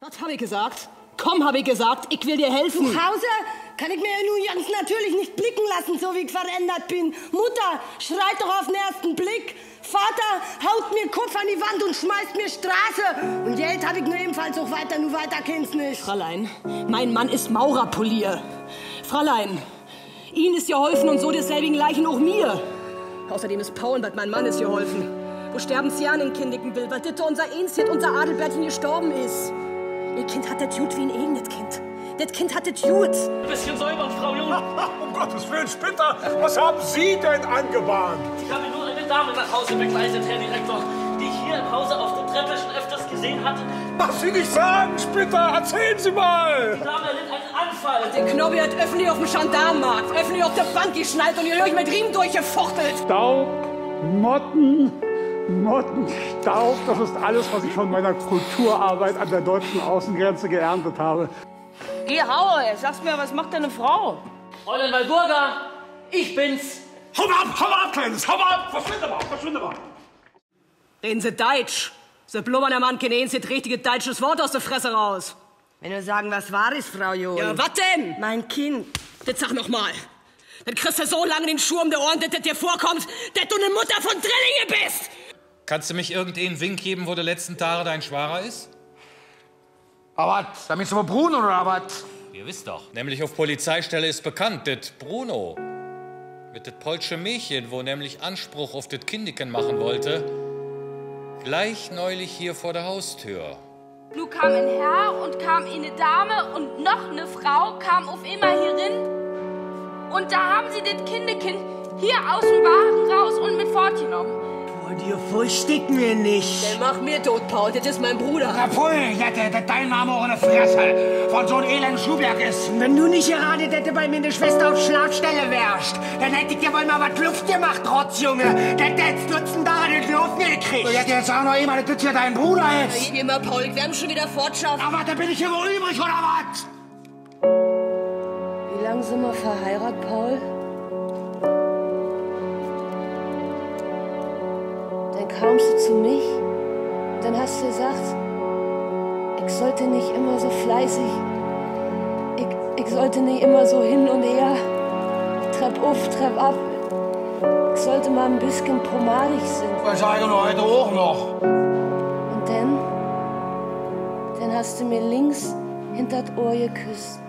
Was habe ich gesagt? Komm, habe ich gesagt, ich will dir helfen. Zu Hause kann ich mir ja nun ganz natürlich nicht blicken lassen, so wie ich verändert bin. Mutter schreit doch auf den ersten Blick. Vater haut mir Kopf an die Wand und schmeißt mir Straße. Und Geld habe ich nur ebenfalls auch weiter, nur weiter kennst nicht. Fräulein, mein Mann ist Maurerpolier. Fräulein, Ihnen ist geholfen und so desselbigen Leichen auch mir. Außerdem ist Paul, was mein Mann ist geholfen. Wo sterben Sie an in Kindigenbild, weil Ditte unser Einzit, unser Adelbärtchen gestorben ist. Ihr Kind hat das Jut wie ein eigenes Kind. Das Kind hat das Jut. Ein bisschen säuber, Frau Jung. um Gottes Willen, Spitter, was haben Sie denn angebahnt? Ich habe nur eine Dame nach Hause begleitet, Herr Direktor, die ich hier im Hause auf der Treppe schon öfters gesehen hatte. Was Sie nicht sagen, Spitter, erzählen Sie mal! Die Dame litt einen Anfall. Den Knobby hat öffentlich auf dem Gendarmenmarkt, öffentlich auf der Bank geschnallt und ihr euch mit Riemen durchgefuchtelt. Staub, Motten, Mottenstaub, das ist alles, was ich von meiner Kulturarbeit an der deutschen Außengrenze geerntet habe. Geh, Haue, sagst mir, was macht deine Frau? Fräulein Walburga, ich bin's. Hau mal ab, hau mal ab, Kleines, hau mal ab, verschwinde mal, verschwinde mal. Reden Sie Deutsch. Sie blubbern der Mann kein einziges richtiges deutsches Wort aus der Fresse raus. Wenn du sagen, was wahr ist, Frau John. Ja, was denn? Mein Kind. Das sag noch mal. Dann kriegst du so lange den Schuh um die Ohren, dass das dir vorkommt, dass du eine Mutter von Drillinge bist. Kannst du mich irgendeinen Wink geben, wo der letzten Tage dein Schwager ist? Aber was? Damit wir Bruno oder was? Ihr wisst doch. Nämlich auf Polizeistelle ist bekannt, das Bruno. Mit das polsche Mädchen, wo nämlich Anspruch auf das Kindiken machen wollte, gleich neulich hier vor der Haustür. Nu kam ein Herr und kam eine Dame und noch eine Frau kam auf immer hierin. Und da haben sie das Kindekind hier aus dem Wagen raus. Und versteckt mir nicht. Dann mach mir tot, Paul, das ist mein Bruder. Kapul, Jette, der dein Name ohne Fresse von so einem elenden Schuhwerk ist. Wenn du nicht gerade hätte bei mir eine Schwester auf Schlafstelle wärst, dann hätte ich dir wohl mal was Luft gemacht, Rotzjunge. Dann hättest Dutzend Tage den Knoten gekriegt. Du hättest jetzt auch noch jemand, dass das hier dein Bruder ist. Geh mal, Paul, ich werde schon wieder fortschaffen. Aber da bin ich hier wohl übrig, oder was? Wie lange sind wir verheiratet, Paul? Kamst du zu mich, dann hast du gesagt, ich sollte nicht immer so fleißig, ich, ich sollte nicht immer so hin und her, Trepp auf, Trepp ab. Ich sollte mal ein bisschen pomadig sein. Ich sage nur heute auch noch. Und dann, dann hast du mir links hinter das Ohr geküsst.